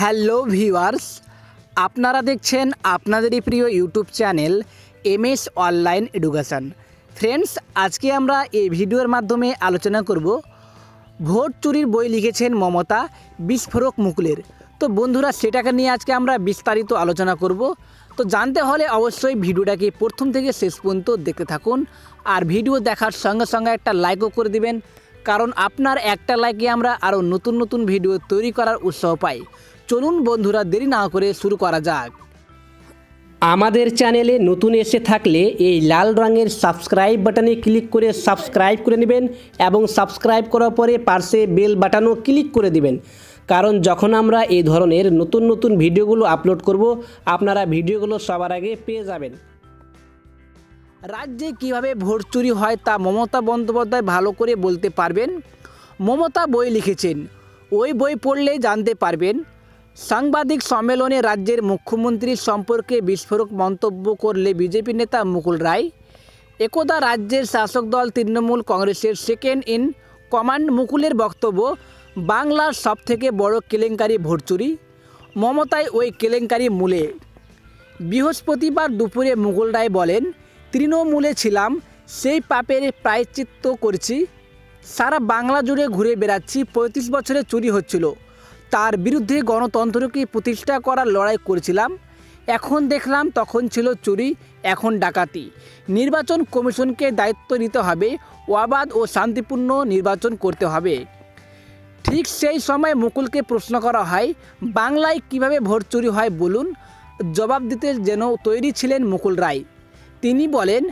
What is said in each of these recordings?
Hello viewers, আপনারা দেখছেন আপনাদেরই প্রিয় YouTube channel M S online education. Friends, আজকে আমরা এই ভিডিওর মাধ্যমে আলোচনা করব, ভোট চুরির বই লিখেছেন মমতা, বিস্ফোরক মুকুলের। তো বন্ধুরা, সেটাকে নিয়ে আজকে আমরা বিস্তারিত আলোচনা করব। তো জানতে হলে অবশ্যই ভিডিওটাকে প্রথম থেকে শেষ পর্যন্ত দেখতে থাকুন আর ভিডিও দেখার সঙ্গে সঙ্গে একটা লাইকও করে দিবেন, কারণ আপনার একটা লাইকে আমরা আরও নতুন নতুন ভিডিও তৈরি করার উৎসাহ পাই। চলুন বন্ধুরা দেরি না করে শুরু করা যাক। আমাদের চ্যানেলে নতুন এসে থাকলে এই লাল রঙের সাবস্ক্রাইব বাটনে ক্লিক করে সাবস্ক্রাইব করে নেবেন এবং সাবস্ক্রাইব করার পরে পার্শ্বে বেল বাটনও ক্লিক করে দিবেন। কারণ যখন আমরা এই ধরনের নতুন নতুন ভিডিওগুলো আপলোড করব আপনারা ভিডিওগুলো সবার আগে পেয়ে যাবেন। রাজ্যে কীভাবে ভোট চুরি হয় তা মমতা বন্দ্যোপাধ্যায় ভালো করে বলতে পারবেন? মমতা বই লিখেছেন। ওই বই পড়লে জানতে পারবেন সাংবাদিক সম্মেলনে রাজ্যের মুখ্যমন্ত্রীর সম্পর্কে বিস্ফোরক মন্তব্য করলে বিজেপি নেতা মুকুল রায়। একদা রাজ্যের শাসক দল তৃণমূল কংগ্রেসের সেকেন্ড ইন কমান্ড মুকুলের বক্তব্য, বাংলার সবথেকে বড় কেলেঙ্কারি ভোট মমতায় ওই কেলেঙ্কারি মূলে। বৃহস্পতিবার দুপুরে মুঘল রায় বলেন, তৃণমূলে ছিলাম, সেই পাপের প্রায়শ্চিত্ত করছি। সারা বাংলা জুড়ে ঘুরে বেড়াচ্ছি, পঁয়ত্রিশ বছরে চুরি হচ্ছিল। তার বিরুদ্ধে গণতন্ত্রকে প্রতিষ্ঠা করার লড়াই করেছিলাম। এখন দেখলাম তখন ছিল চুরি, এখন ডাকাতি। নির্বাচন কমিশনকে দায়িত্ব নিতে হবে অবাধ ও শান্তিপূর্ণ নির্বাচন করতে হবে। ঠিক সেই সময় মুকুলকে প্রশ্ন করা হয়, বাংলায় কীভাবে ভোট চুরি হয় বলুন? জবাব দিতে যেন তৈরি ছিলেন মুকুল রায়। তিনি বলেন,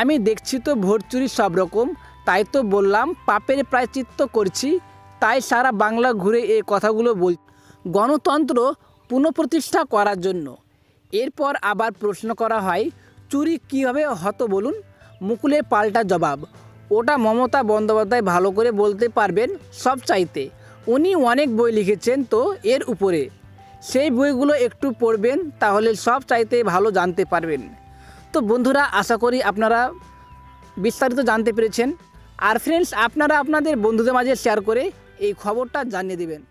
আমি দেখছি তো ভোট চুরি সব রকম, তাই তো বললাম, পাপের প্রায়চিত্ত করছি। তাই সারা বাংলা ঘুরে এই কথাগুলো বল, গণতন্ত্র পুনঃপ্রতিষ্ঠা করার জন্য। এরপর আবার প্রশ্ন করা হয়, চুরি কীভাবে হতো বলুন? মুকুলে পাল্টা জবাব, ওটা মমতা বন্দ্যোপাধ্যায় ভালো করে বলতে পারবেন সব চাইতে। উনি অনেক বই লিখেছেন তো এর উপরে। সেই বইগুলো একটু পড়বেন, তাহলে সব চাইতে ভালো জানতে পারবেন। তো বন্ধুরা, আশা করি আপনারা বিস্তারিত জানতে পেরেছেন। আর ফ্রেন্ডস আপনারা আপনাদের বন্ধুদের মাঝে শেয়ার করে এই খবরটা জানিয়ে দেবেন।